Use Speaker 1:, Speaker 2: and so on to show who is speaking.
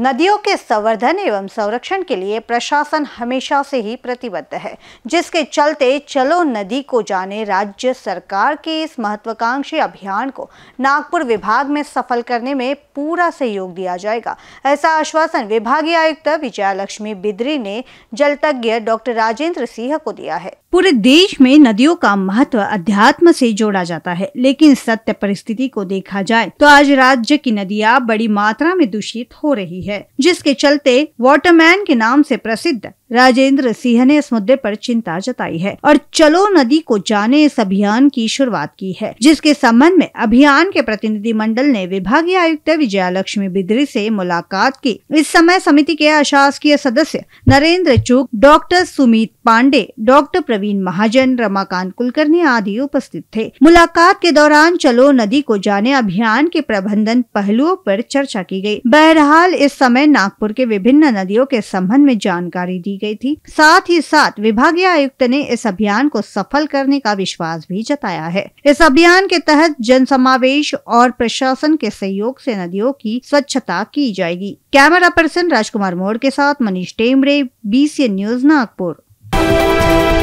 Speaker 1: नदियों के संवर्धन एवं संरक्षण के लिए प्रशासन हमेशा से ही प्रतिबद्ध है, जिसके चलते चलो नदी को जाने राज्य सरकार के इस महत्वाकांक्षी अभियान को नागपुर विभाग में सफल करने में पूरा सहयोग दिया जाएगा। ऐसा आश्वासन विभागीय आयुक्त विजया लक्ष्मी बिद्री ने जलतज्ञ डॉक्टर राजेंद्र सिंह को दिया है।
Speaker 2: पूरे देश में नदियों का महत्व अध्यात्म से जोड़ा जाता है, लेकिन सत्य परिस्थिति को देखा जाए तो आज राज्य की नदियाँ बड़ी मात्रा में दूषित हो रही है, जिसके चलते वाटरमैन के नाम से प्रसिद्ध राजेंद्र सिंह ने इस मुद्दे पर चिंता जताई है और चलो नदी को जाने इस अभियान की शुरुआत की है, जिसके संबंध में अभियान के प्रतिनिधि मंडल ने विभागीय आयुक्त विजया लक्ष्मी बिद्री से मुलाकात की। इस समय समिति के अशासकीय सदस्य नरेंद्र चूक डॉक्टर सुमित पांडे, डॉक्टर प्रवीण महाजन, रमाकांत कुलकर्णी आदि उपस्थित थे। मुलाकात के दौरान चलो नदी को जाने अभियान के प्रबंधन पहलुओं पर चर्चा की गई। बहरहाल, इस समय नागपुर के विभिन्न नदियों के संबंध में जानकारी दी गई थी। साथ ही साथ, विभागीय आयुक्त ने इस अभियान को सफल करने का विश्वास भी जताया है। इस अभियान के तहत जन समावेश और प्रशासन के सहयोग से नदियों की स्वच्छता की जाएगी। कैमरा पर्सन राजकुमार मोड़ के साथ मनीष टेमरे बीसी न्यूज़ नागपुर।